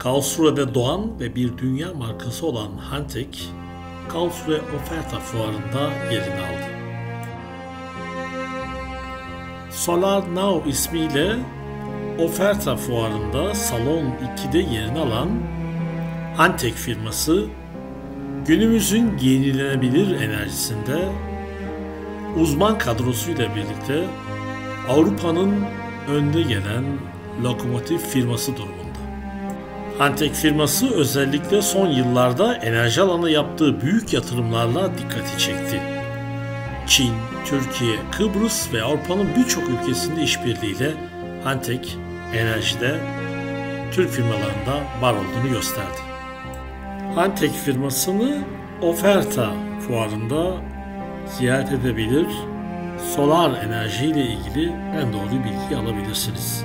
Karlsruhe'de doğan ve bir dünya markası olan Hantek, Karlsruhe Oferta Fuarı'nda yerini aldı. Solar Now ismiyle Oferta Fuarı'nda Salon 2'de yerini alan Hantek firması günümüzün yenilenebilir enerjisinde uzman kadrosuyla birlikte Avrupa'nın önde gelen lokomotif firması durumunda. Hantek firması özellikle son yıllarda enerji alanında yaptığı büyük yatırımlarla dikkati çekti. Çin, Türkiye, Kıbrıs ve Avrupa'nın birçok ülkesinde işbirliğiyle Hantek enerjide Türk firmalarında var olduğunu gösterdi. Hantek firmasını Oferta fuarında ziyaret edebilir, solar enerji ile ilgili en doğru bilgi alabilirsiniz.